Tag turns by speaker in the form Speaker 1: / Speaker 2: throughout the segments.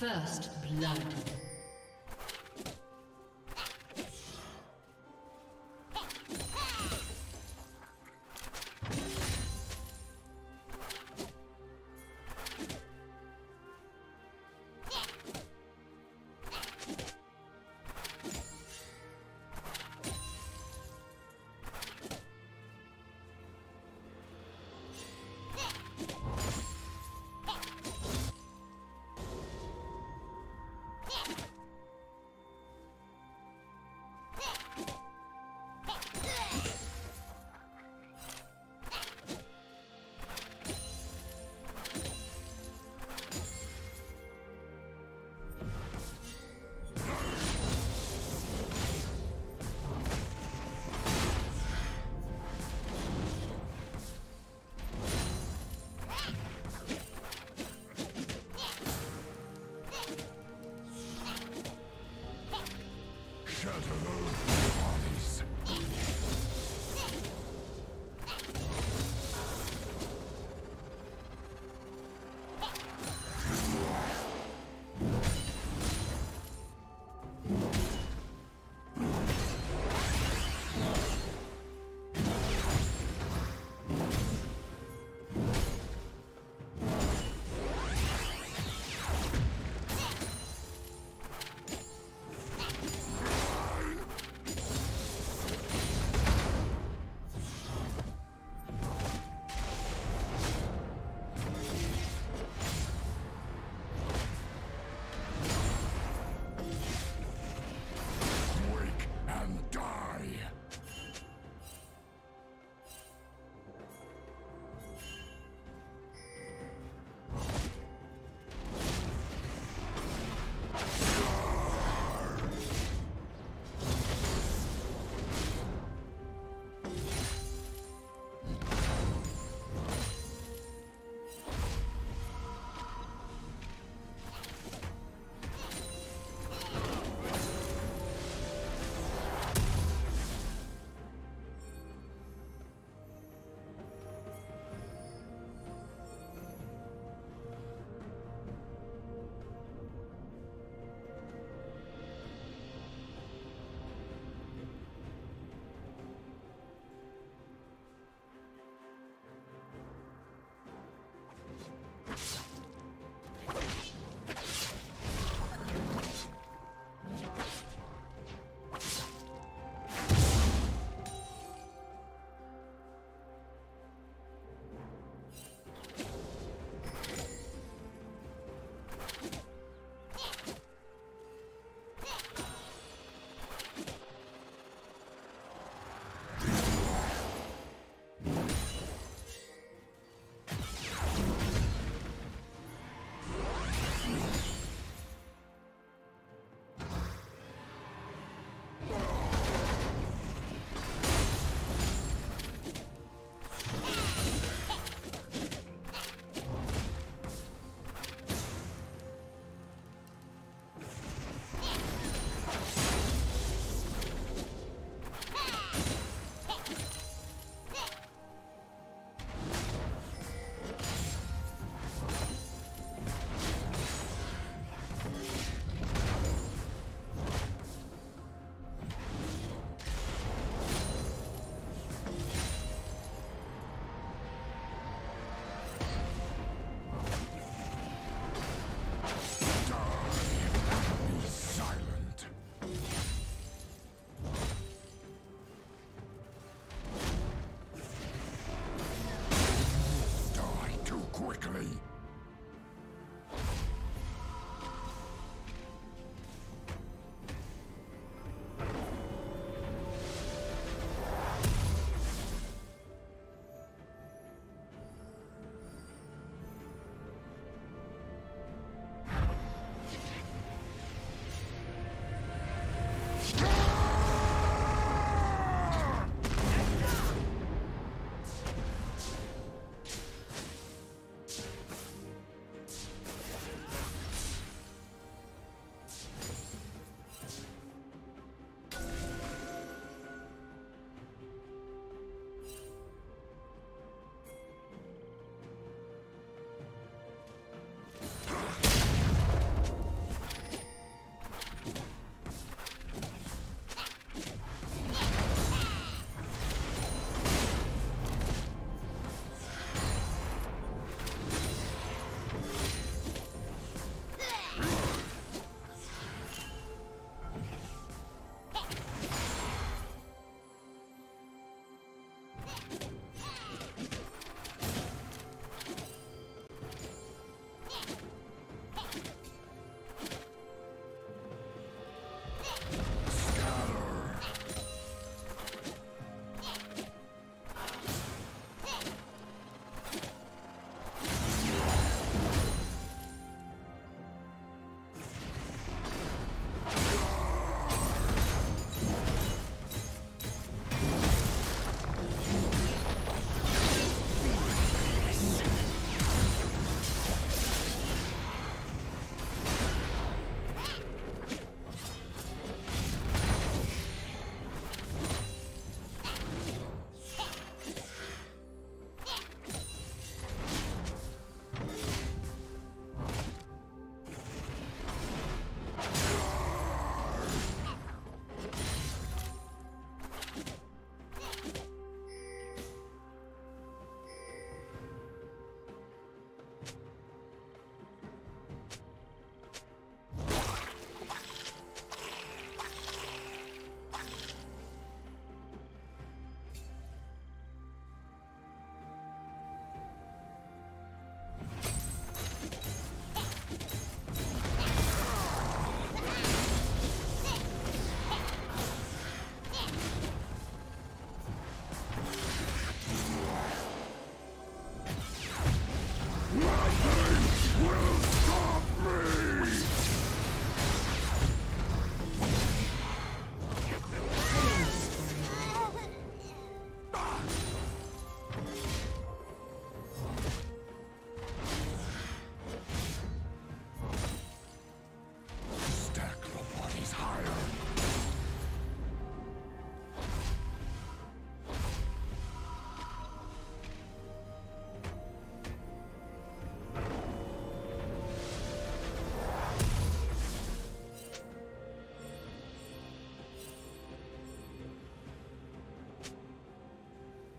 Speaker 1: First blood.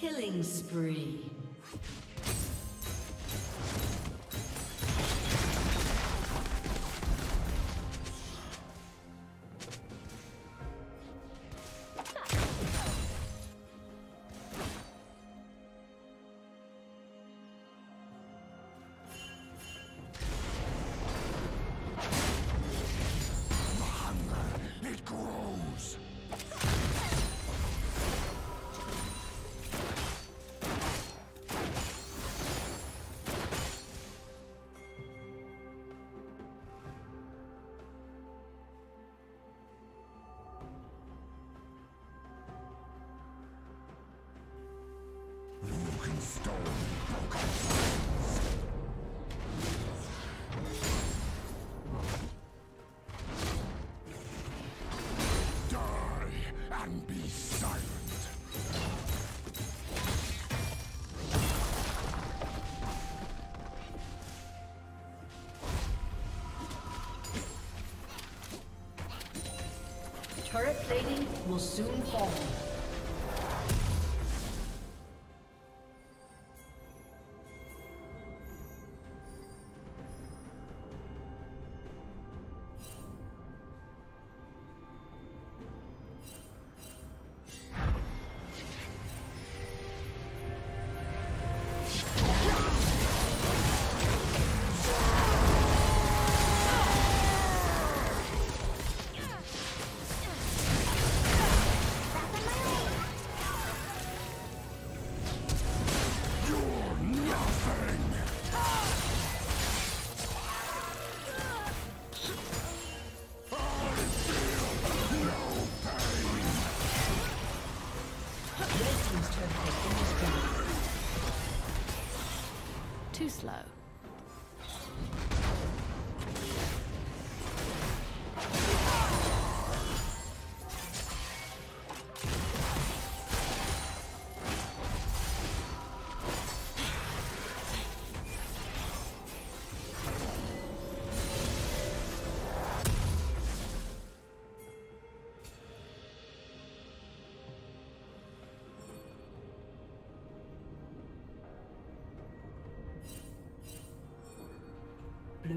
Speaker 1: Killing spree. Will soon fall.
Speaker 2: Slow.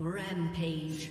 Speaker 3: Rampage.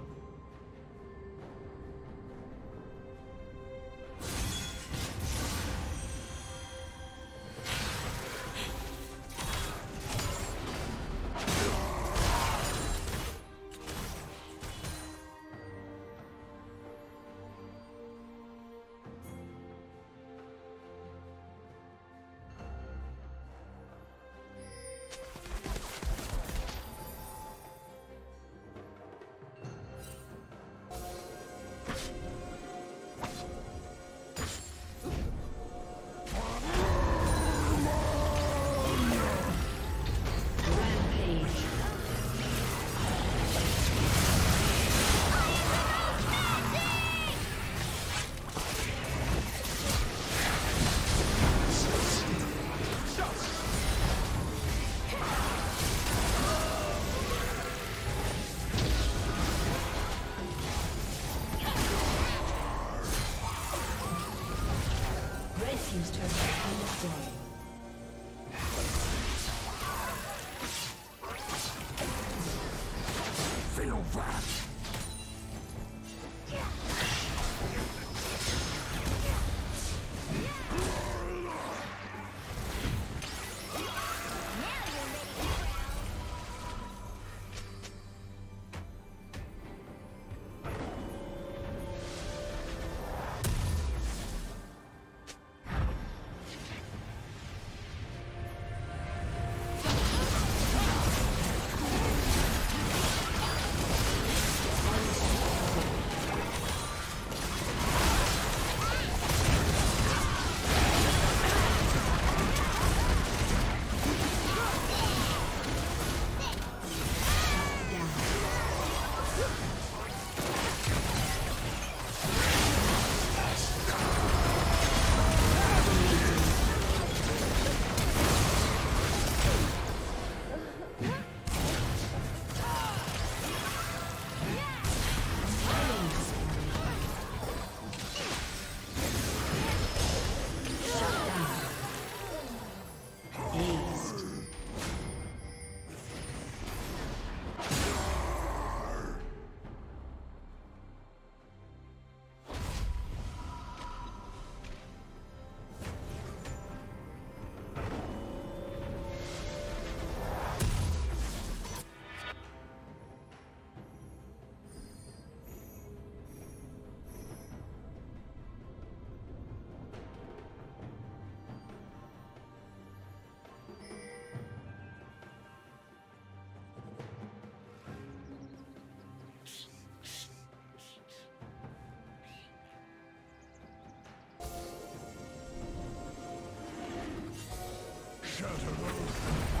Speaker 4: Shatter those.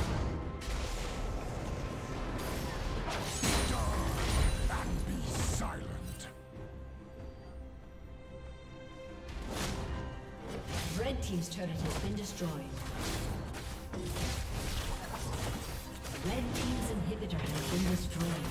Speaker 3: Destroyed.